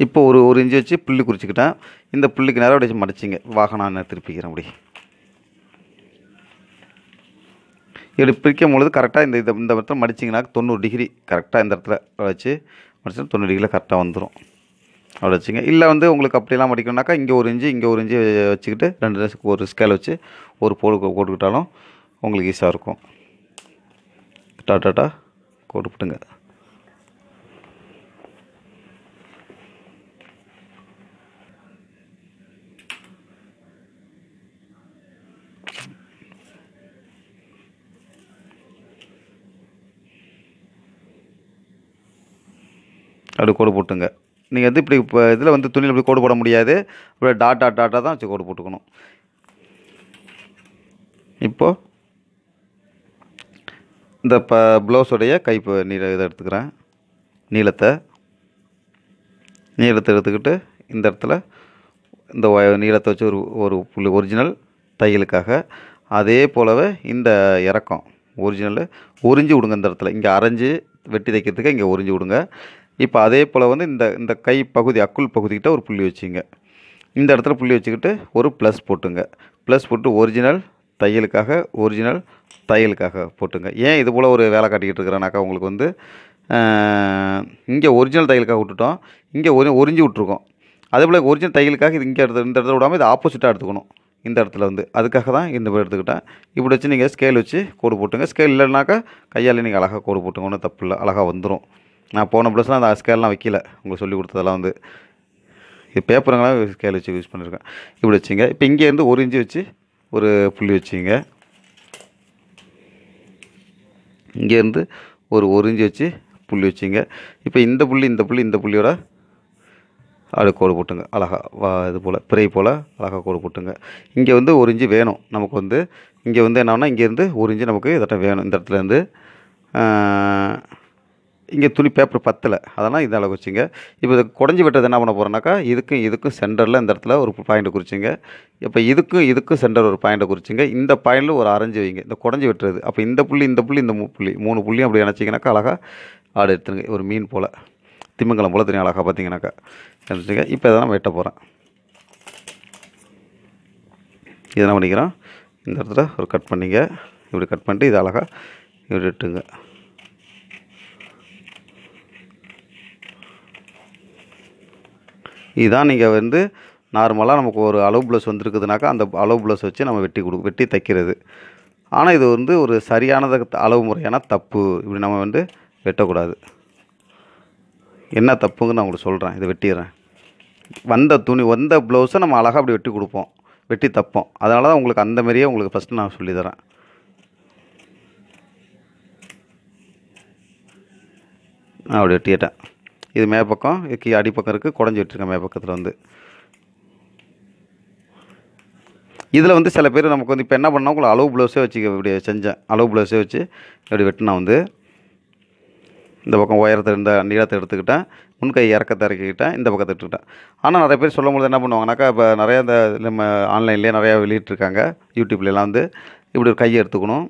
இப்போ ஒரு ஒரு இன்ச்சு வச்சு புள்ளி குறிச்சிக்கிட்டேன் இந்த புள்ளிக்கு நேரம் வச்சு மடிச்சிங்க. வாகனம் திருப்பிக்கிறேன் அப்படி இப்படி பிரிக்கும் பொழுது கரெக்டாக இந்த இந்த இந்த இடத்துல மடிச்சிங்கன்னா தொண்ணூறு டிகிரி கரெக்டாக இந்த இடத்துல வச்சு மடிச்சா தொண்ணூறு டிகிரியில் கரெக்டாக வந்துடும் அப்படி வச்சுங்க. இல்லை வந்து உங்களுக்கு அப்படிலாம் மடிக்கணும்னாக்கா இங்கே ஒரு இஞ்சி இங்கே ஒரு இஞ்சி வச்சுக்கிட்டு ரெண்டு ஒரு ஸ்கேல் வச்சு ஒரு போடு போட்டுக்கிட்டாலும் உங்களுக்கு ஈஸியாக இருக்கும். டாட்டாட்டா கோடு போட்டுங்க. அப்படி கோடு போட்டுங்க நீங்கள் வந்து இப்படி இப்போ இதில் வந்து துணியில் இப்படி கோடு போட முடியாது. அப்படியே டாட் டாட் டாட்டாக தான் வச்சு கோடு போட்டுக்கணும். இப்போது இந்த ப ப்ளவுஸோடைய கை நீள இதை எடுத்துக்கிறேன். நீளத்தை. நீளத்தை எடுத்துக்கிட்டு இந்த இடத்துல இந்த நீளத்தை வச்சு ஒரு ஒரு புள்ளி ஒரிஜினல் தையலுக்காக. அதே போலவே இந்த இறக்கம் ஒரிஜினல் உறிஞ்சி விடுங்க இந்த இடத்துல. இங்கே அரைஞ்சு வெட்டி தைக்கிறதுக்கு இங்கே உறிஞ்சி விடுங்க. இப்போ அதே போல் வந்து இந்த இந்த கை பகுதி அக்குள் பகுதிக்கிட்ட ஒரு புள்ளி வச்சுங்க. இந்த இடத்துல புள்ளி வச்சுக்கிட்டு ஒரு ப்ளஸ் போட்டுங்க. ப்ளஸ் போட்டு ஒரிஜினல் தையலுக்காக ஒரிஜினல் தையலுக்காக போட்டுங்க. ஏன் இது போல் ஒரு வேலை காட்டிக்கிட்டு இருக்கிறேனாக்கா உங்களுக்கு வந்து இங்கே ஒரிஜினல் தையலுக்காக விட்டுட்டோம். இங்கே ஒரு ஒரிஞ்சு விட்ருக்கோம் அதே போல் ஒரிஜினல் தையலுக்காக இது இங்கே எடுத்து இந்த இடத்துல விடாமல் இது ஆப்போசிட்டாக எடுத்துக்கணும். இந்த இடத்துல வந்து. அதுக்காக தான் இந்த மாதிரி எடுத்துக்கிட்டேன். இப்படி வச்சு நீங்கள் ஸ்கேல் வச்சு கோடு போட்டுங்க. ஸ்கேல் இல்லைனாக்கா கையால் நீங்கள் அழகாக கோடு போட்டுங்க. ஒன்றும் தப்பு இல்லை. அழகாக வந்துடும் நான் போன ப்ளஸ்லாம் அந்த ஸ்கேல்லாம் வைக்கல. உங்களுக்கு சொல்லி கொடுத்ததெல்லாம் வந்து இது பேப்பருங்களாம் ஸ்கேல் வச்சு யூஸ் பண்ணியிருக்கேன் இப்படி வச்சுங்க. இப்போ இங்கேருந்து ஒரு இன்ச்சு வச்சு ஒரு புள்ளி வச்சுங்க. இங்கேருந்து ஒரு ஒரு இன்ச்சு வச்சு புள்ளி வச்சுங்க. இப்போ இந்த புள்ளி இந்த புள்ளி இந்த புள்ளியோட அப்படி கோடு போட்டுங்க. அழகா வா இது போல் பிறை போல் அழகாக கோடு போட்டுங்க. இங்கே வந்து ஒரு இஞ்சி வேணும். நமக்கு வந்து இங்கே வந்து என்னன்னா இங்கேருந்து ஒரு இஞ்சி நமக்கு இதட்ட வேணும். இந்த இடத்துலேருந்து இங்கே துணி பேப்பர் பத்தலை. அதெல்லாம் இந்த அளவு வச்சுங்க. இப்போ இது குடஞ்சி வெட்டுறது என்ன பண்ண போகிறோம்னாக்கா இதுக்கும் இதுக்கும் சென்டரில் இந்த இடத்துல ஒரு பாயிண்ட் குறிச்சிங்க. இப்போ இதுக்கும் இதுக்கும் சென்டர் ஒரு பாயிண்ட்டை குறிச்சிங்க. இந்த பாயிண்டில் ஒரு அரைஞ்சி வைங்க. இந்த குடஞ்சி விட்டுறது. அப்போ இந்த புள்ளி இந்த புள்ளி இந்த மூ புள்ளி மூணு புள்ளியும் அப்படி நினச்சிங்கனாக்கா அழகாக ஆடு எடுத்துருங்க. ஒரு மீன் போல். திமிங்கலம் போல் தெரியும் அழகாக பார்த்தீங்கன்னாக்கா நினச்சிங்க இப்போ இதை நான் வெட்ட போகிறேன் இதை என்ன பண்ணிக்கிறோம்? இந்த இடத்துல ஒரு கட் பண்ணிங்க. இப்படி கட் பண்ணிட்டு இதை அழகாக இப்படி விட்டுங்க இதுதான் நீங்கள் வந்து நார்மலாக நமக்கு ஒரு அளவு ப்ளவுஸ் வந்துருக்குதுனாக்கா அந்த அளவு ப்ளவுஸ் வச்சு நம்ம வெட்டி கொடு வெட்டி தைக்கிறது. ஆனால் இது வந்து ஒரு சரியானதை அளவு முறையான தப்பு. இப்படி நம்ம வந்து வெட்டக்கூடாது. என்ன தப்புங்கன்னு நான் உங்களுக்கு சொல்கிறேன் இதை வெட்டிடுறேன். வந்த துணி வந்த ப்ளவுஸை நம்ம அழகாக அப்படி வெட்டி கொடுப்போம் வெட்டி தப்போம். அதனால தான் உங்களுக்கு அந்த மாதிரியே உங்களுக்கு ஃபஸ்ட்டு நான் சொல்லித்தரேன் நான் அப்படி வெட்டிட்டேன். இது மேப்பக்கம் இதுக்கு அடிப்பக்கம் இருக்குது குடஞ்சி விட்டுருக்கேன் மேப்பக்கத்தில் வந்து. இதில் வந்து சில பேர் நமக்கு வந்து இப்போ என்ன பண்ணால் உங்களுக்கு அளவு ப்ளவுஸே வச்சு இப்படி செஞ்சேன். அளவு ப்ளவுஸே வச்சு இப்படி வெட்டினா வந்து இந்த பக்கம் உயரத்தை இருந்த நீளத்தை எடுத்துக்கிட்டேன் முன்கை இறக்கத்தை இறக்கிக்கிட்டேன் இந்த பக்கத்தை எடுத்துக்கிட்டேன். ஆனால் நிறைய பேர் சொல்லும்போது என்ன பண்ணுவாங்கனாக்கா இப்போ நிறையா இந்த நம்ம ஆன்லைன்லேயே நிறையா வெளியிட்ருக்காங்க யூடியூப்லலாம் வந்து இப்படி ஒரு கையை எடுத்துக்கணும்.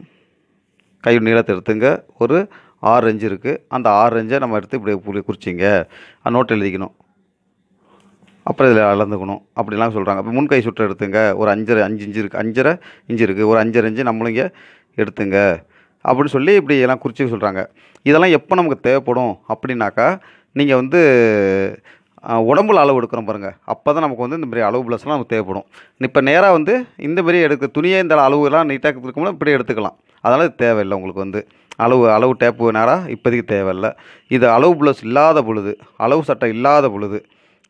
கை நீளத்தை எடுத்துங்க. ஒரு ஆறு இன்ச்சு இருக்குது அந்த ஆறு இன்ச்சை நம்ம எடுத்து இப்படி புள்ளி குறிச்சிங்க. நோட் எழுதிக்கணும். அப்புறம் இதில் அளந்துக்கணும். அப்படிலாம் சொல்கிறாங்க இப்போ முன்கை சுற்று எடுத்துங்க. ஒரு அஞ்சரை அஞ்சு இஞ்சு இருக்குது அஞ்சரை இஞ்சு இருக்குது ஒரு அஞ்சரை இஞ்சு நம்மளும் இங்கே எடுத்துங்க. அப்படின்னு சொல்லி இப்படி எல்லாம் குறித்து சொல்கிறாங்க இதெல்லாம் எப்போ நமக்கு தேவைப்படும்? அப்படின்னாக்கா நீங்கள் வந்து உடம்புல அளவு எடுக்கிறோம் பாருங்கள் அப்போ தான் நமக்கு வந்து இந்த மாதிரி அளவு ப்ளஸ்லாம் நமக்கு தேவைப்படும். இப்போ நேராக வந்து இந்த மாதிரி எடுக்க துணியே இந்த அளவுலாம் நீட்டாக இருக்கும்போது இப்படி எடுத்துக்கலாம். அதனால் இது தேவையில்லை உங்களுக்கு வந்து. அளவு அளவு டேப்பு நேராக இப்போதைக்கு தேவையில்லை. இது அளவு ப்ளஸ் இல்லாத பொழுது அளவு சட்டை இல்லாத பொழுது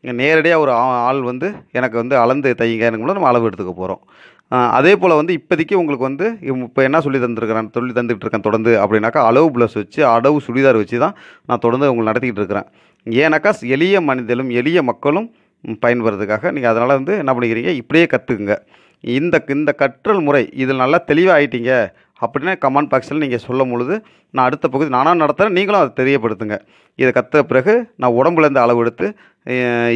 நேரடியாக ஒரு ஆ- ஆள் வந்து எனக்கு வந்து அளந்து தைங்க எனக்கு நம்ம அளவு எடுத்துக்க போகிறோம் அதே போல் வந்து இப்போதைக்கு உங்களுக்கு வந்து இப்போ என்ன சொல்லி தந்துருக்கிறேன் சொல்லி தந்துகிட்டு இருக்கேன் தொடர்ந்து அப்படின்னாக்கா அளவு ப்ளஸ் வச்சு அளவு சுடிதார் வச்சு தான் நான் தொடர்ந்து உங்களுக்கு நடத்திக்கிட்டு இருக்கிறேன். ஏன்னாக்கா எளிய மனிதனும் எளிய மக்களும் பயன்படுறதுக்காக நீங்கள் அதனால் வந்து என்ன பண்ணிக்கிறீங்க? இப்படியே கற்றுக்குங்க இந்த இந்த கற்றல் முறை இதில் நல்லா தெளிவாக ஆகிட்டீங்க அப்படின்னா கமெண்ட் பாக்ஸில் நீங்கள் சொல்லும் பொழுது நான் அடுத்த பகுதி நானாக நடத்துகிறேன் நீங்களும் அதை தெரியப்படுத்துங்க. இதை கற்ற பிறகு நான் உடம்புலேருந்து அளவு எடுத்து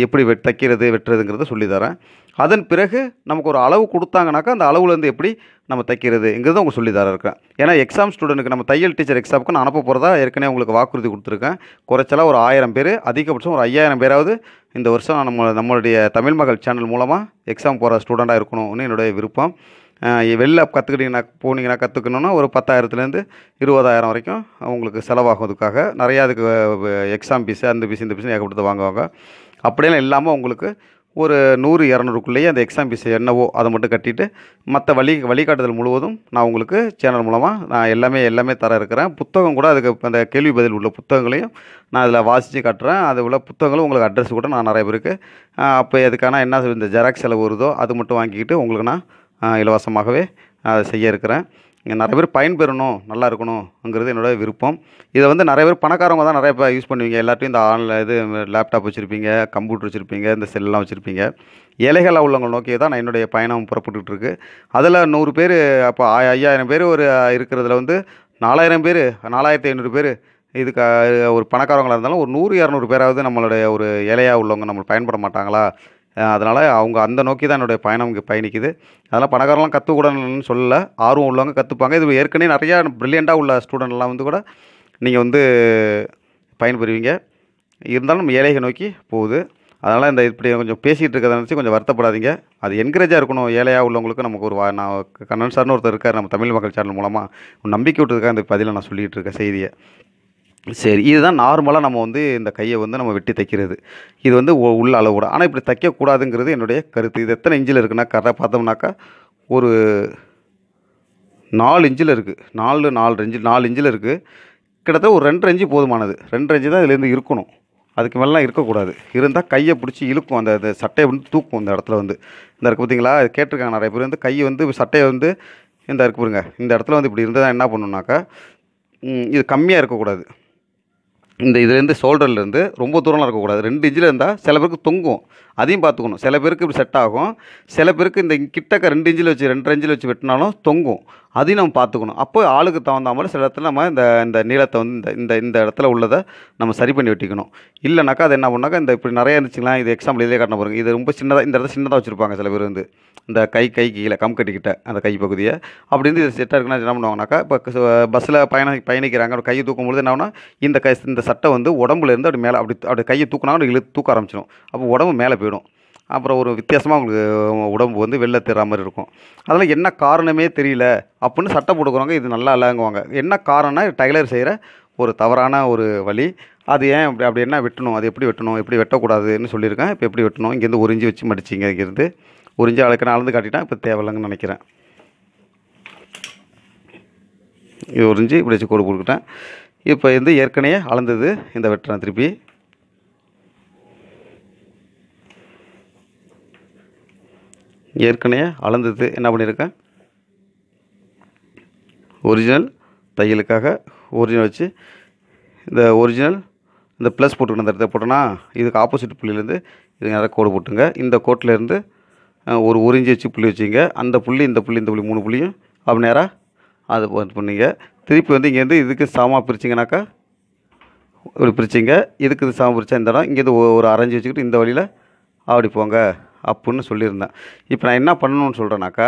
எப்படி வெட் தைக்கிறது வெட்டுறதுங்கிறத சொல்லித்தரேன். அதன் பிறகு நமக்கு ஒரு அளவு கொடுத்தாங்கனாக்கா அந்த அளவுலேருந்து எப்படி நம்ம தைக்கிறதுங்கிறத உங்களுக்கு சொல்லி தர இருக்கேன் ஏன்னா எக்ஸாம் ஸ்டூடெண்ட்டுக்கு நம்ம தையல் டீச்சர் எக்ஸாமுக்கு நான் அனுப்ப போகிறதா ஏற்கனவே உங்களுக்கு வாக்குறுதி கொடுத்துருக்கேன். குறைச்சலா ஒரு ஆயிரம் பேர் அதிகபட்சம் ஒரு ஐயாயிரம் பேராவது இந்த வருஷம் நம்ம நம்மளுடைய தமிழ் மகள் சேனல் மூலமாக எக்ஸாம் போகிற ஸ்டூடெண்ட்டாக இருக்கணும்னு என்னுடைய விருப்பம். வெளில கற்றுக்கிட்டீங்கன்னா போனீங்கன்னா கற்றுக்கணுன்னா ஒரு பத்தாயிரத்துலேருந்து இருபதாயிரம் வரைக்கும் உங்களுக்கு செலவாகுறதுக்காக நிறையா அதுக்கு எக்ஸாம் ஃபீஸு அந்த ஃபீஸ் இந்த ஃபீஸ் ஏகப்பட்டது வாங்குவாங்க. அப்படியெல்லாம் இல்லாமல் உங்களுக்கு ஒரு நூறு இரநூறுக்குள்ளேயே அந்த எக்ஸாம் ஃபீஸ் என்னவோ அதை மட்டும் கட்டிவிட்டு மற்ற வழி வழிகாட்டுதல் முழுவதும் நான் உங்களுக்கு சேனல் மூலமாக நான் எல்லாமே எல்லாமே தர இருக்கிறேன். புத்தகம் கூட அதுக்கு அந்த கேள்வி பதில் உள்ள புத்தகங்களையும் நான் அதில் வாசித்து காட்டுறேன். அது உள்ள புத்தகங்களும் உங்களுக்கு அட்ரஸ் கூட நான் நிறைய பேருக்கு அப்போ அதுக்கான என்ன இந்த ஜெராக்ஸ் செலவு வருதோ அது மட்டும் வாங்கிக்கிட்டு உங்களுக்கு நான் இலவசமாகவே அதை செய்ய இருக்கிறேன். இங்கே நிறைய பேர் பயன்பெறணும் நல்லா இருக்கணுங்கிறது என்னோட விருப்பம். இதை வந்து நிறைய பேர் பணக்காரவங்க தான் நிறைய பேர் யூஸ் பண்ணுவீங்க. எல்லாத்தையும் இந்த ஆன்லைன் இது லேப்டாப் வச்சுருப்பீங்க கம்ப்யூட்டர் வச்சுருப்பீங்க இந்த செல்லாம் வச்சுருப்பீங்க. ஏழைகளாக உள்ளவங்க நோக்கி தான் நான் என்னுடைய பயணம் புறப்பட்டுட்டு இருக்கு. அதில் நூறு பேர் அப்போ ஆய- ஐயாயிரம் பேர் ஒரு இருக்கிறதுல வந்து நாலாயிரம் பேர் நாலாயிரத்தி ஐநூறு பேர் இதுக்கு ஒரு பணக்காரவங்களாக இருந்தாலும் ஒரு நூறு இரநூறு பேராவது நம்மளுடைய ஒரு ஏழையாக உள்ளவங்க நம்ம பயன்பட மாட்டாங்களா? அதனால் அவங்க அந்த நோக்கி தான் என்னுடைய பயணம் இங்கே பயணிக்குது. அதெல்லாம் பணக்காரலாம் கற்றுக்கூடணும்னு சொல்லலை. ஆர்வம் உள்ளவங்க கற்றுப்பாங்க இது ஏற்கனவே நிறையா ப்ரில்லியண்ட்டாக உள்ள ஸ்டூடெண்ட்லாம் வந்து கூட நீங்கள் வந்து பயன்பெறுவீங்க. இருந்தாலும் நம்ம ஏழைகளை நோக்கி போகுது. அதனால் இந்த இப்படி கொஞ்சம் பேசிகிட்டு இருக்கிறத நினச்சி கொஞ்சம் வருத்தப்படாதீங்க. அது என்கரேஜாக இருக்கணும். ஏழையாக உள்ளவங்களுக்கு நமக்கு ஒரு வா- நான் கண்ணன் சார்னு ஒருத்தர் இருக்கார் நம்ம தமிழ் மக்கள் சேனல் மூலமாக நம்பிக்கை விட்டுருக்கா அந்த பதிலை நான் சொல்லிகிட்டு இருக்கேன் செய்தியை. சரி இதுதான் நார்மலாக நம்ம வந்து இந்த கையை வந்து நம்ம வெட்டி தைக்கிறது. இது வந்து உள்ள அளவு கூட. ஆனால் இப்படி தைக்கக்கூடாதுங்கிறது என்னுடைய கருத்து. இது எத்தனை இன்ச்சில் இருக்குன்னா கரெக்டாக பார்த்தோம்னாக்கா ஒரு நாலு இன்ச்சில் இருக்குது நாலு நாலு இன்ச்சு நாலு இன்ச்சில் இருக்குது கிட்டத்தட்ட ஒரு ரெண்டரை இன்ச்சு போதுமானது. ரெண்டரை இன்ச்சு தான் இதுலேருந்து இருக்கணும். அதுக்கு மேலாம் இருக்கக்கூடாது. இருந்தால் கையை பிடிச்சி இழுக்கும் அந்த அந்த சட்டையை வந்து தூக்கும் அந்த இடத்துல வந்து. இந்த இருக்கு பார்த்தீங்களா? கேட்டிருக்காங்க நிறைய பேர். வந்து கையை வந்து சட்டையை வந்து இந்த இருக்கு பாருங்க. இந்த இடத்துல வந்து இப்படி இருந்தால் என்ன பண்ணணுன்னாக்கா இது கம்மியாக இருக்கக்கூடாது. இந்த இதுலேருந்து ஷோல்டர்லேருந்து ரொம்ப தூரம்லாம் இருக்கக்கூடாது. ரெண்டு இன்ச்சில் இருந்தால் சில பேருக்கு தொங்கும். அதையும் பார்த்துக்கணும். சில பேருக்கு இப்படி செட் ஆகும். சில பேருக்கு இந்த கிட்டக்க ரெண்டு இன்ச்சில் வச்சு ரெண்டு இன்ச்சில் வச்சு வெட்டினாலும் தொங்கும். அதையும் நம்ம பார்த்துக்கணும். அப்போ ஆளுக்கு தகுந்த மாதிரி சில இடத்துல நம்ம இந்த இந்த நீளத்தை வந்து இந்த இந்த இந்த இடத்துல உள்ளதை நம்ம சரி பண்ணி வெட்டிக்கணும். இல்லைனாக்கா அது என்ன பண்ணாக்கா இந்த இப்படி நிறைய இருந்துச்சுங்களா இது எக்ஸாம்பிள் இதே காட்டின பாருங்க. இது ரொம்ப சின்னதாக இந்த இடத்துல சின்னதாக வச்சுருப்பாங்க சில பேர் வந்து. இந்த கை கை கீழே கம் கட்டிக்கிட்ட அந்த கை பகுதியை. அப்படி இருந்து இது செட்டாக இருக்குன்னா என்ன பண்ணுவாங்கனாக்கா இப்போ பஸ்ஸில் பயண பயணிக்கிறாங்க. அப்படி கையை தூக்கும் பொழுது என்ன ஆகும்னா இந்த கை இந்த சட்டை வந்து உடம்புலேருந்து அப்படி மேலே அப்படி அப்படி கையை தூக்குனாங்க இழு தூக்க ஆரம்பிச்சிடும். அப்போ உடம்பு மேலே போயிடும். அப்புறம் ஒரு வித்தியாசமாக உங்களுக்கு உடம்பு வந்து வெளில தெரியற மாதிரி இருக்கும். அதெல்லாம் என்ன காரணமே தெரியல அப்படின்னு சட்டை போட்டுக்கிறவங்க இது நல்லா இல்லைங்குவாங்க. என்ன காரணம்னா டைலர் செய்கிற ஒரு தவறான ஒரு வழி. அது ஏன் அப்படி அப்படி என்ன வெட்டணும்? அது எப்படி வெட்டணும்? எப்படி வெட்டக்கூடாதுன்னு சொல்லியிருக்கேன். இப்போ எப்படி வெட்டணும்? இங்கேருந்து உறிஞ்சி வச்சு மடிச்சிங்க இங்கேருந்து. உறிஞ்சி அளக்கு நான் அளந்து காட்டிட்டேன் இப்போ தேவையில்லைங்கன்னு நினைக்கிறேன். இது உறிஞ்சி இப்படி வச்சு கோடு கொடுத்துட்டேன் இப்போ வந்து ஏற்கனவே அளந்தது இந்த வெட்டுறேன் திருப்பி. ஏற்கனவே அளந்தது. என்ன பண்ணியிருக்கேன் ஒரிஜினல் தையலுக்காக ஒரிஜினல் வச்சு இந்த ஒரிஜினல் இந்த ப்ளஸ் போட்டுக்கணும். இந்த இடத்த போட்டோன்னா இதுக்கு ஆப்போசிட் புள்ளியிலேருந்து இது நேராக கோடு போட்டுங்க. இந்த கோட்டிலேருந்து ஒரு ஒரு இன்ச்சு வச்சு புள்ளி வச்சுங்க. அந்த புள்ளி இந்த புள்ளி இந்த புள்ளி மூணு புள்ளியும் அப்படி நேராக அது இது திருப்பி வந்து இங்கேருந்து இதுக்கு சமமாக பிரிச்சிங்கனாக்கா இப்படி பிரிச்சிங்க. இதுக்கு இது சமம் பிரித்தா இந்த இடம் இங்கேருந்து ஒரு அரைஞ்சி வச்சுக்கிட்டு இந்த வழியில் அப்படி போங்க. அப்புடின்னு சொல்லியிருந்தேன். இப்போ நான் என்ன பண்ணணும்னு சொல்கிறேன்னாக்கா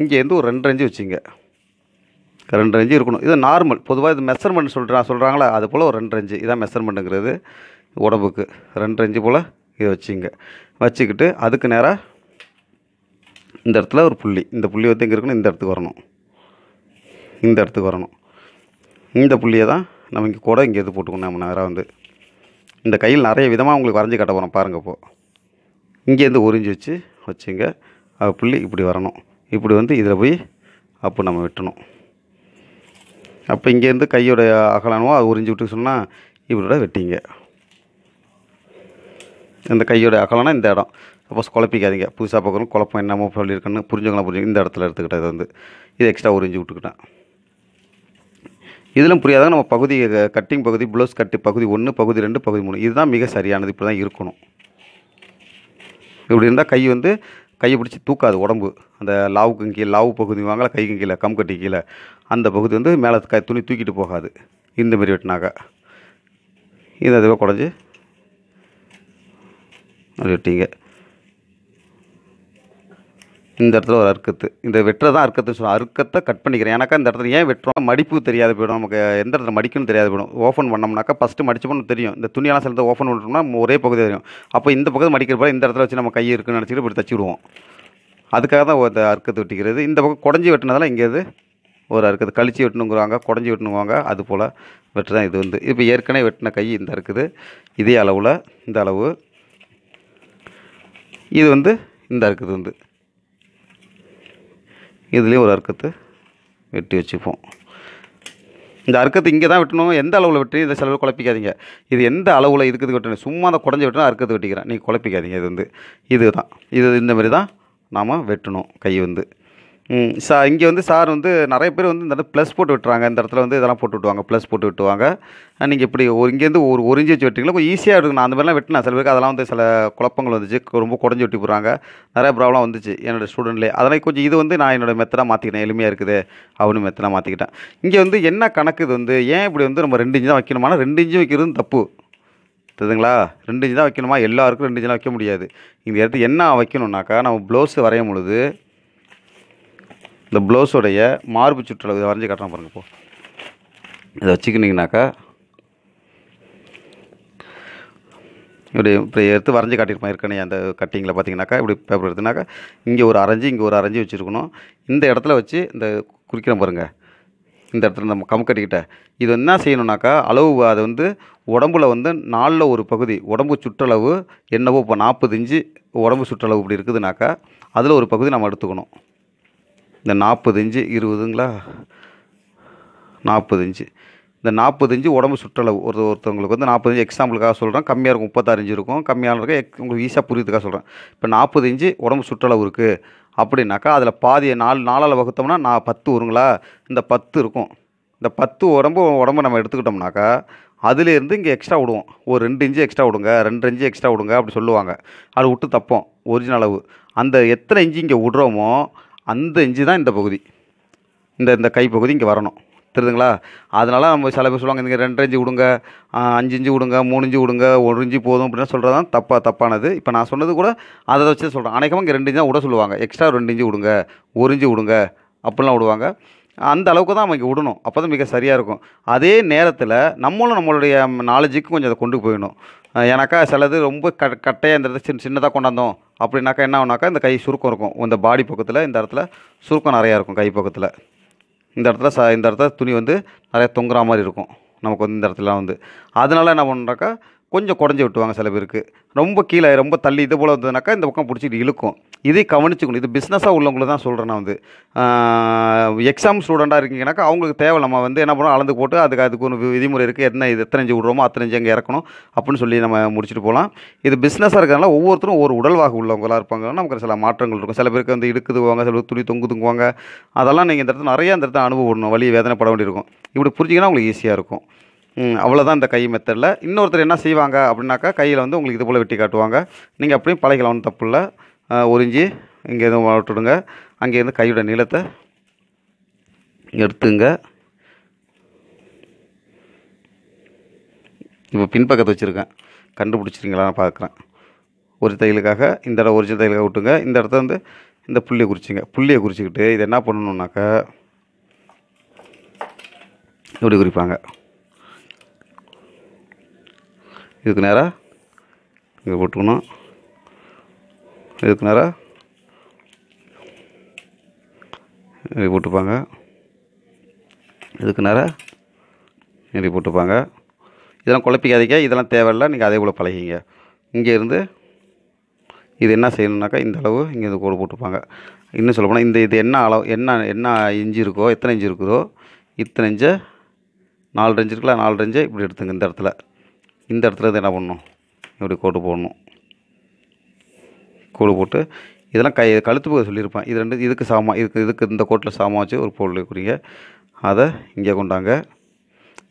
இங்கேருந்து ஒரு ரெண்டு அஞ்சு வச்சுங்க. ரெண்டு அஞ்சு இருக்கணும். இது நார்மல் பொதுவாக இது மெஷர்மெண்ட் சொல்கிறேன் சொல்கிறாங்களா அது போல் ஒரு ரெண்டு அஞ்சு இதான் மெஷர்மெண்ட்டுங்கிறது உடம்புக்கு. ரெண்டு அஞ்சு போல் இதை வச்சுங்க. வச்சுக்கிட்டு அதுக்கு நேராக இந்த இடத்துல ஒரு புள்ளி. இந்த புள்ளி வந்து எங்கே இருக்கணும்? இந்த இடத்துக்கு வரணும். இந்த இடத்துக்கு வரணும். இந்த புள்ளியை தான் நம்ம இங்கே கூட இங்கே இது போட்டுக்கணும்? நம்ம நேராக வந்து. இந்த கையில் நிறைய விதமாக உங்களுக்கு வரைஞ்சி காட்ட போகிறோம் பாருங்கள் இப்போது இங்கேருந்து உறிஞ்சி வச்சு வச்சுங்க. புள்ளி இப்படி வரணும். இப்படி வந்து இதில் போய் அப்போ நம்ம வெட்டணும். அப்போ இங்கேருந்து கையோட அகலானவோ அது உறிஞ்சி விட்டு சொன்னால் இப்படியோட வெட்டிங்க. இந்த கையோட அகலம்னா இந்த இடம். சப்போஸ் குழப்பிக்காதீங்க. புதுசாக பார்க்கணும் குழப்பம் என்னமோ சொல்லியிருக்கேன்னு புரிஞ்சவங்களாம் புரிஞ்சுங்க இந்த இடத்துல எடுத்துக்கிட்டேன் இது வந்து. இது எக்ஸ்ட்ரா உறிஞ்சி விட்டுக்கிட்டேன். இதிலும் புரியாத நம்ம பகுதி கட்டிங் பகுதி ப்ளவுஸ் கட்டு பகுதி ஒன்று பகுதி ரெண்டு பகுதி மூணு. இதுதான் மிக சரியானது. இப்படி தான் இருக்கணும். இப்படி இருந்தால் கை வந்து கையை பிடிச்சி தூக்காது உடம்பு. அந்த லாவுக்கு கீழே லாவு பகுதி வாங்கல கைக்கு கீழே கம் கட்டி கீழே. அந்த பகுதி வந்து மேலே கை துணி தூக்கிட்டு போகாது. இந்த மாரி வெட்டினாக்கா. இது அதுவே குடஞ்சி அப்படி வெட்டிங்க. இந்த இடத்துல ஒரு அறுக்கத்து இந்த வெட்டுறது தான் அறுக்கத்துன்னு சொல்லுவோம் அறுக்கத்தை கட் பண்ணிக்கிறேன். ஏன்னாக்கா இந்த இடத்துல ஏன் வெட்டுறோம் மடிப்பு தெரியாத போயிடும். நமக்கு எந்த இடத்துல மடிக்கணும்னு தெரியாது போயிடும். ஓப்பன் பண்ணோம்னாக்கா ஃபஸ்ட்டு மடிச்சோம்னு தெரியும். இந்த துணியெல்லாம் சிலது ஓப்பன் பண்ணிட்டோம்னா ஒரே பகுதி தெரியும். அப்போ இந்த பக்கம் மடிக்கிறப்ப இந்த இடத்துல வச்சு நம்ம கை இருக்குன்னு நினச்சிட்டு இப்படி தச்சுடுவோம் அதுக்காக தான் இந்த அறுக்கத்து வெட்டிக்கிறது. இந்த பக்கம் குடஞ்சி வெட்டினதெல்லாம் இங்கேது ஒரு அறுக்கத்து கழிச்சு வெட்டணுங்கிறாங்க குடஞ்சி வெட்டணுங்குவாங்க அது போல் வெட்டுதான் இது வந்து. இப்போ ஏற்கனவே வெட்டின கை இந்த இருக்குது இதே அளவில் இந்த அளவு. இது வந்து இந்த அறுக்குது வந்து. இதுலேயும் ஒரு அர்க்கத்தை வெட்டி வச்சுப்போம். இந்த அர்க்கத்தை இங்கே தான் வெட்டணும். எந்த அளவில் வெட்டி இதை செலவு குழப்பிக்காதீங்க. இது எந்த அளவில் இருக்குது வெட்டணும்? சும்மா அந்த குடஞ்சி வெட்டினா அர்க்கத்தை வெட்டிக்கிறேன். நீங்கள் குழப்பிக்காதீங்க. இது வந்து இது தான். இது இந்த மாதிரி தான் நாம் வெட்டணும். கை வந்து. ம், சா இங்கே வந்து சார் வந்து நிறைய பேர் வந்து இந்த இடத்துல ப்ளஸ் போட்டு விட்டுறாங்க. இந்த இடத்துல வந்து இதெல்லாம் போட்டு விட்டுவாங்க ப்ளஸ் போட்டு விட்டுவாங்க. நீங்கள் இப்படி ஒரு இங்கேருந்து ஒரு ஒரு இன்ச்சு வச்சு வெட்டிங்களா கொஞ்சம் ஈஸியாக இருக்கும். நான் அந்த மாதிரிலாம் வெட்டினா சில பேருக்கு அதெல்லாம் வந்து சில குழப்பங்கள் வந்துச்சு. ரொம்ப குடஞ்சி வெட்டி போடுறாங்க. நிறைய ப்ராப்ளம் வந்துச்சு என்னோடய ஸ்டூடெண்ட்லேயே அதனால் கொஞ்சம் இது வந்து நான் என்னோடய மெத்தடாக மாற்றிக்கிட்டேன் எளிமையாக இருக்குது அப்படின்னு மெத்தடாக மாற்றிக்கிட்டேன் இங்கே வந்து என்ன கணக்கு இது வந்து? ஏன் இப்படி வந்து நம்ம ரெண்டு இன்ச்சு தான் வைக்கணுமானா ரெண்டு இன்ச்சு வைக்கிறது தப்பு. தெரியுதுங்களா? ரெண்டு இன்ச்சு தான் வைக்கணுமா? எல்லாருக்கும் ரெண்டு இன்ச்சுலாம் வைக்க முடியாது. இந்த இடத்து என்ன வைக்கணுன்னாக்கா நம்ம ப்ளவுஸ் வரையும் பொழுது இந்த ப்ளவுஸோடைய மார்பு சுற்றளவு இதை வரைஞ்சி காட்டுறேன் பாருங்கள் இப்போ இதை வச்சுக்கினீங்கனாக்கா இப்படி இப்படி எடுத்து வரைஞ்சி காட்டியிருப்பேன் ஏற்கனவே அந்த கட்டிங்கில் பார்த்தீங்கன்னாக்கா இப்படி பேப்பர் எடுத்துனாக்கா இங்கே ஒரு அரைஞ்சி இங்கே ஒரு அரைஞ்சி வச்சுருக்கணும். இந்த இடத்துல வச்சு இந்த குறிக்கிறோம் பாருங்கள் இந்த இடத்துல நம்ம கமுக்கட்டிக்கிட்ட இது என்ன செய்யணுன்னாக்கா அளவு அது வந்து உடம்புல வந்து நாலில் ஒரு பகுதி உடம்பு சுற்றளவு என்னவோ இப்போ நாற்பது இன்ச்சு உடம்பு சுற்றளவு இப்படி இருக்குதுனாக்கா அதில் ஒரு பகுதி நம்ம எடுத்துக்கணும். இந்த நாற்பது இஞ்சு இருபதுங்களா? நாற்பது இஞ்சு இந்த நாற்பது இஞ்சு உடம்பு சுற்றளவு. ஒரு ஒருத்தவங்களுக்கு வந்து நாற்பது எக்ஸாம்பிளுக்காக சொல்கிறேன் கம்மியாக இருக்கும் முப்பத்தாறு இஞ்சு இருக்கும். கம்மியாக இருக்க எக் உங்களுக்கு ஈஸியாக புரியுதுக்காக சொல்கிறேன் இப்போ நாற்பது இஞ்சு உடம்பு சுற்றளவு இருக்குது அப்படின்னாக்கா அதில் பாதியை நாலு நாலால் வகுத்தோம்னா நான் பத்து வருங்களா? இந்த பத்து இருக்கும். இந்த பத்து உடம்பு உடம்பு நம்ம எடுத்துக்கிட்டோம்னாக்கா அதுலேருந்து இங்கே எக்ஸ்ட்ரா விடுவோம். ஒரு ரெண்டு இன்ச்சு எக்ஸ்ட்ரா விடுங்க ரெண்டு இன்ச்சு எக்ஸ்ட்ரா விடுங்க அப்படி சொல்லுவாங்க. அது விட்டு தப்போம். ஒரிஜினல் அளவு. அந்த எத்தனை இன்ச்சு இங்கே விடுறோமோ அந்த இஞ்சி தான் இந்த பகுதி. இந்த இந்த கைப்பகுதி இங்கே வரணும். தெரியுதுங்களா அதனால் நம்ம சில பேர் சொல்லுவாங்க நீங்கள் ரெண்டு இஞ்சி விடுங்க அஞ்சு இஞ்சி விடுங்க மூணு இஞ்சி விடுங்க ஒரு இஞ்சி போதும் அப்படின்னு சொல்கிறது தான் தப்பாக தப்பானது. இப்போ நான் சொன்னது கூட அதை வச்சு சொல்கிறேன் அனைக்கமாக இங்கே ரெண்டு இஞ்சி தான் விட சொல்லுவாங்க. எக்ஸ்ட்ரா ரெண்டு இஞ்சி விடுங்க ஒரு இஞ்சி விடுங்க அப்படிலாம் விடுவாங்க. அந்த அளவுக்கு தான் அவங்க விடணும். அப்போ தான் மிக சரியாக இருக்கும். அதே நேரத்தில் நம்மளும் நம்மளுடைய நாலேஜுக்கு கொஞ்சம் அதை கொண்டு போயிடணும். ஏன்னாக்கா சிலது ரொம்ப க கட்டையாக இந்த இடத்துல சின்ன சின்னதாக கொண்டாந்தோம். அப்படின்னாக்கா என்ன ஆகுனாக்கா இந்த கை சுருக்கம் இருக்கும். இந்த பாடி பக்கத்தில் இந்த இடத்துல சுருக்கம் நிறையா இருக்கும் கை பக்கத்தில். இந்த இடத்துல ச இந்த இடத்துல துணி வந்து நிறையா தொங்குற மாதிரி இருக்கும். நமக்கு வந்து இந்த இடத்துலலாம் வந்து. அதனால என்ன பண்ணுறாக்கா கொஞ்சம் குடஞ்சி விட்டுவாங்க சில பேருக்கு. ரொம்ப கீழே ரொம்ப தள்ளி இது போல் வந்ததுனாக்கா இந்த பக்கம் பிடிச்சிட்டு இழுக்கும். இதை கவனிச்சுக்கணும். இது பிஸ்னஸாக உள்ளவங்களை தான் சொல்கிறேன் நான் வந்து. எக்ஸாம் ஸ்டூடெண்ட்டாக இருக்கீங்கன்னாக்கா அவங்களுக்கு தேவை. நம்ம வந்து என்ன பண்ணோம் அளந்து போட்டு அதுக்கு அதுக்கு ஒரு விதிமுறை இருக்குது என்ன இது எத்தனை இஞ்சி விட்றோமோ அத்தனை இன்ச்சு அங்கே இறக்கணும் அப்படின்னு சொல்லி நம்ம முடிச்சுட்டு போகலாம். இது பிஸ்னஸாக இருக்கிறதுனால ஒவ்வொருத்தரும் ஒவ்வொரு உடல்வாக உள்ளவங்களாக இருப்பாங்க. நமக்கு சில மாற்றங்கள் இருக்கும். சில பேருக்கு வந்து இடுக்குதுவாங்க சில பேர் துணி தொங்கு தொங்குவாங்க அதெல்லாம் நீங்கள் இந்த இடத்துல நிறையா இந்த இடத்துல அனுபவப்படணும் வழி வேதனைப்பட வேண்டியிருக்கும். இப்படி புரிஞ்சிங்கன்னா உங்களுக்கு ஈஸியாக இருக்கும். அவ்வளோதான் இந்த கை மெத்தடில். இன்னொருத்தர் என்ன செய்வாங்க அப்படின்னாக்கா கையில் வந்து உங்களுக்கு இது போல் வெட்டி காட்டுவாங்க. நீங்கள் அப்படியும் பழகலாம் ஒன்றும் தப்பு இல்லை. உறிஞ்சி இங்கே எதுவும் விட்டுடுங்க அங்கேருந்து கையோட நீளத்தை எடுத்துங்க. இப்போ பின்பக்கத்தை வச்சுருக்கேன். கண்டுபிடிச்சிருங்களா நான் பார்க்குறேன் ஒரு தையலுக்காக இந்த இடம் ஒரிஜினல் தையலுக்காக விட்டுங்க இந்த இடத்த வந்து இந்த புள்ளியை குறிச்சிங்க. புள்ளியை குறிச்சிக்கிட்டு இது என்ன பண்ணணுன்னாக்கா இப்படி குறிப்பாங்க. இதுக்கு நேராக இங்கே போட்டுக்கணும். இதுக்கு நேராக இப்படி போட்டுப்பாங்க. இதுக்கு நேராக இப்படி போட்டுப்பாங்க. இதெல்லாம் குழப்பிக்காதீங்க. இதெல்லாம் தேவையில்லை. நீங்கள் அதே போல் பழகிங்க. இங்கே இருந்து இது என்ன செய்யணுன்னாக்கா இந்த அளவு இங்கே இது கோடு போட்டுப்பாங்க. இன்னும் சொல்ல போனால் இந்த இது என்ன அளவு என்ன என்ன இஞ்சி இருக்கோ எத்தனை இஞ்சி இருக்குதோ இத்தனை இஞ்சை நாலு இன்ச்சு இருக்குல்ல நாலு இன்ச்சை இப்படி எடுத்துங்க இந்த இடத்துல. இந்த இடத்துல இருந்து என்ன பண்ணணும்? இப்படி கோடு போடணும். கோடு போட்டு இதெல்லாம் கை கழுத்து பகுதி சொல்லியிருப்பேன். இது ரெண்டு இதுக்கு சாமான் இதுக்கு இதுக்கு இந்த கோட்டில் சாமா வச்சு ஒரு பொருள் குறிங்க அதை இங்கே கொண்டாங்க.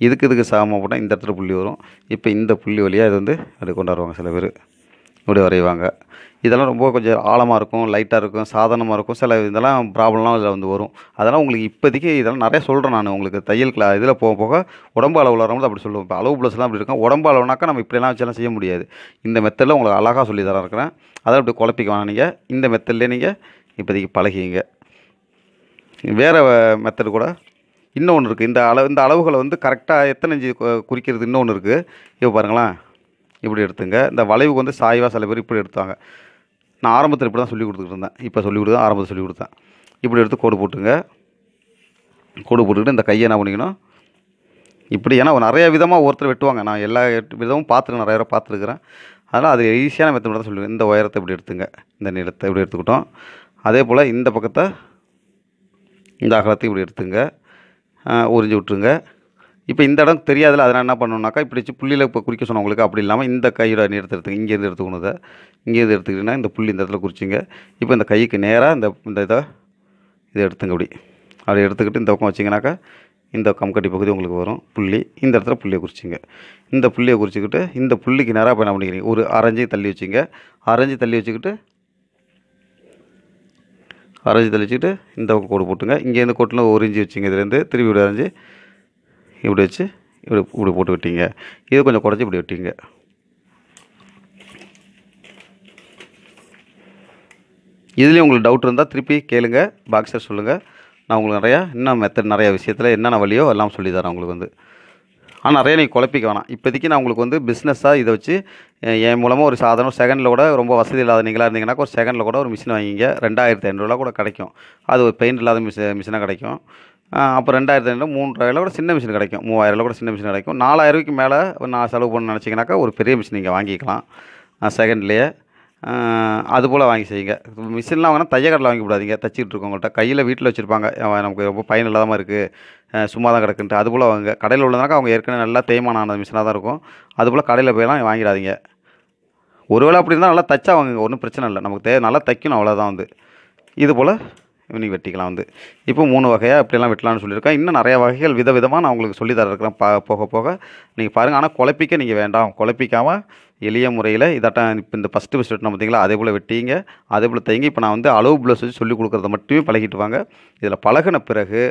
இதுக்கு இதுக்கு சமமாக போட்டால் இந்த இடத்துல புள்ளி வரும். இப்போ இந்த புள்ளி வழியாக இது வந்து அப்படி கொண்டாடுவாங்க சில பேர். இப்படி வரைவாங்க இதெல்லாம் ரொம்ப கொஞ்சம் ஆழமாக இருக்கும் லைட்டாக இருக்கும் சாதாரணமாக இருக்கும். சில இதெல்லாம் ப்ராப்ளம்லாம் இதில் வந்து வரும். அதெல்லாம் உங்களுக்கு இப்போதைக்கு இதெல்லாம் நிறைய சொல்கிறேன் நான் உங்களுக்கு தையல் கிளா இதில் போக போக உடம்பு அளவு வரும்போது அப்படி சொல்லுவோம் இப்போ அளவு ப்ளஸ்லாம் அப்படி இருக்கும். உடம்பு அளவுனாக்கா நம்ம இப்படிலாம் வச்செல்லாம் செய்ய முடியாது. இந்த மெத்தடில் உங்களுக்கு அழகாக சொல்லி தர இருக்கிறேன். அதை அப்படி குழப்பிக்க வேணாம் நீங்கள் இந்த மெத்தட்லேயே நீங்கள் இப்போதைக்கு பழகிங்க. வேறு மெத்தடு கூட இன்னொன்று இருக்குது இந்த அளவு இந்த அளவுகளை வந்து கரெக்டாக எத்தனை இன்ச்சு கு- குறிக்கிறது இன்னொன்று இருக்குது இப்போ பாருங்களேன். இப்படி எடுத்துங்க. இந்த வளைவுக்கு வந்து சாய்வாக சில பேர் இப்படி எடுத்தாங்க. நான் ஆரம்பத்தில் இப்படி தான் சொல்லி கொடுத்துட்டு இருந்தேன். இப்போ சொல்லி கொடுத்தேன் ஆரம்பத்தில் சொல்லி கொடுத்தேன். இப்படி எடுத்து கோடு போட்டுங்க. கோடு போட்டுக்கிட்டு இந்த கையை என்ன பண்ணிக்கணும்? இப்படி ஏன்னா நிறைய விதமாக ஒருத்தர் வெட்டுவாங்க. நான் எல்லா எட்டு விதமும் பார்த்துருக்கேன் நிறைய பேர் பார்த்துருக்குறேன். அதனால் அது ஈஸியான மெத்தட் தான் சொல்லுவேன். இந்த உயரத்தை இப்படி எடுத்துங்க. இந்த நீளத்தை இப்படி எடுத்துக்கிட்டோம். அதே போல் இந்த பக்கத்தை இந்த அகலத்தை இப்படி எடுத்துங்க. உறிஞ்சி விட்ருங்க இப்போ இந்த இடம் தெரியாதுல அதனால் என்ன பண்ணணும்னாக்கா இப்படி வச்சு புள்ளியில் இப்போ குறிக்க சொன்னவங்களுக்கு அப்படி இல்லாமல் இந்த கையோட நீளத்தை எடுத்துங்க இங்கேருந்து எடுத்துக்கணும் இதை. இங்கேருந்து எடுத்துக்கிட்டிங்கன்னா இந்த புள்ளி இந்த இடத்துல குறிச்சிங்க. இப்போ இந்த கைக்கு நேராக இந்த இந்த இதை இதை எடுத்துங்க அப்படி அப்படி எடுத்துக்கிட்டு இந்த பக்கம் வச்சிங்கனாக்கா இந்த கம்கட்டி பகுதி உங்களுக்கு வரும். புள்ளி இந்த இடத்துல புள்ளியை குறிச்சிங்க. இந்த புள்ளியை குறிச்சிக்கிட்டு இந்த புள்ளிக்கு நேராக இப்போ என்ன பண்ணிக்கிறீங்க? ஒரு அரைஞ்சி தள்ளி வச்சிங்க. அரைஞ்சி தள்ளி வச்சுக்கிட்டு அரைஞ்சி தெளிச்சுட்டு இந்த பக்கம் கோடு போட்டுங்க. இங்கேருந்து கோட்டில் ஒரு இஞ்சி வச்சிங்க இதுலேருந்து திருப்பி விட அரைஞ்சி இப்படி வச்சு இப்படி இப்படி போட்டு விட்டீங்க. இது கொஞ்சம் குறைச்சி இப்படி விட்டீங்க. இதுலேயும் உங்களுக்கு டவுட் இருந்தால் திருப்பி கேளுங்க பாக்ஸர் சொல்லுங்கள் நான் உங்களுக்கு நிறையா இன்னும் மெத்தட் நிறையா விஷயத்தில் என்னென்ன வழியோ எல்லாம் சொல்லித்தரேன் உங்களுக்கு வந்து. ஆனால் நிறைய நீங்கள் குழப்பிக்க வேணாம். இப்போதைக்கு நான் உங்களுக்கு வந்து பிஸ்னஸாக இதை வச்சு என் மூலமாக ஒரு சாதாரண செகண்டில் கூட ரொம்ப வசதி இல்லாத நீங்களாக இருந்தீங்கன்னா ஒரு செகண்டில் கூட ஒரு மிஷின் வாங்கிங்க. ரெண்டாயிரத்தி ஐநூறுரூவா கூட கிடைக்கும். அது ஒரு பெயிண்ட் இல்லாத மிஷி மிஷினாக கிடைக்கும். அப்போ ரெண்டாயிரத்தி ஐநூறு மூன்றாயிரம் கூட சின்ன மிஷின் கிடைக்கும். மூவாயிரம் கூட சின்ன மிஷின் கிடைக்கும். நாலாயிரம் மேலே நான் செலவு பண்ண நினச்சிங்கனாக்கா ஒரு பெரிய மிஷின் நீங்கள் வாங்கிக்கலாம். செகண்ட்லேயே அதுபோல் வாங்கி செய்யுங்க. மிஷின்லாம் வாங்கினா தையக்கடலை வாங்கி விடாதீங்க தச்சிக்கிட்டு இருக்கவங்கள்ட்ட. கையில் வீட்டில் வச்சுருப்பாங்க. நமக்கு ரொம்ப பயன் இல்லாமல் இருக்குது சும்மா தான் கிடக்குன்ட்டு. அதுபோல் வாங்க கடையில் உள்ளதுனாக்கா அவங்க ஏற்கனவே நல்லா தேய்மானம் ஆன மிஷினாக தான் இருக்கும் அதுபோல் கடையில் போயெல்லாம் வாங்கிடாதீங்க. ஒருவேளை அப்படி இருந்தால் நல்லா தச்சா வாங்குங்க. ஒன்றும் பிரச்சனை இல்லை. நமக்கு தே நல்லா தைக்கணும். அவ்வளோதான் வந்து. இது போல் நீங்கள் வெட்டிக்கலாம் வந்து. இப்போ மூணு வகையாக இப்படிலாம் வெட்டலாம்னு சொல்லியிருக்கேன். இன்னும் நிறைய வகைகள் விதவிதமாக நான் உங்களுக்கு சொல்லி தரக்கிறேன் பா போக போக. நீங்கள் பாருங்கள் ஆனால் குழப்பிக்க நீங்கள் வேண்டாம். குழப்பிக்காமல் எளிய முறையில் இதாட்டம் இப்போ இந்த ஃபஸ்ட்டு ஃபஸ்ட் வெட்டினா பார்த்தீங்களா அதே போல் வெட்டிங்க. அதே போல் தைங்க இப்போ நான் வந்து அளவு ப்ளவுஸ் வச்சு சொல்லி கொடுக்குறத மட்டுமே பழகிட்டு வாங்க. இதில் பழகின பிறகு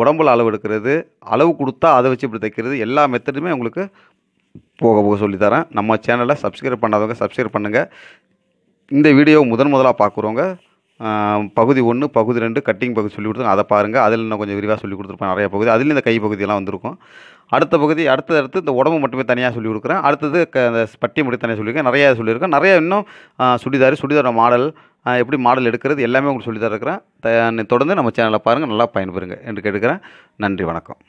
உடம்புல அளவு எடுக்கிறது அளவு கொடுத்தா அதை வச்சு இப்படி தைக்கிறது எல்லா மெத்தடுமே உங்களுக்கு போக போக சொல்லித்தரேன் நம்ம சேனலை சப்ஸ்கிரைப் பண்ணாதவங்க சப்ஸ்கிரைப் பண்ணுங்கள் இந்த வீடியோ முதன் முதலாக பார்க்குறவங்க பகுதி ஒன்று பகுதி ரெண்டு கட்டிங் பகுதி சொல்லி கொடுத்துருங்க அதை பாருங்கள் அதில் இன்னும் கொஞ்சம் விரிவாக சொல்லி கொடுத்துருப்பேன் நிறைய பகுதி. அதுலேயும் இந்த கை பகுதியெல்லாம் வந்திருக்கும். அடுத்த பகுதி அடுத்த அடுத்து இந்த உடம்பு மட்டுமே தனியாக சொல்லி கொடுக்குறேன். அடுத்தது க அந்த பட்டி மட்டும் தனியாக சொல்லியிருக்கேன். நிறைய சொல்லியிருக்கேன். நிறைய இன்னும் சுடிதார் சுடிதாரோட மாடல் எப்படி மாடல் எடுக்கிறது எல்லாமே உங்களுக்கு சொல்லி தருக்கிறேன் தொடர்ந்து நம்ம சேனலை பாருங்கள் நல்லா பயன்பெறுங்க என்று கேட்டுக்கிறேன். நன்றி வணக்கம்.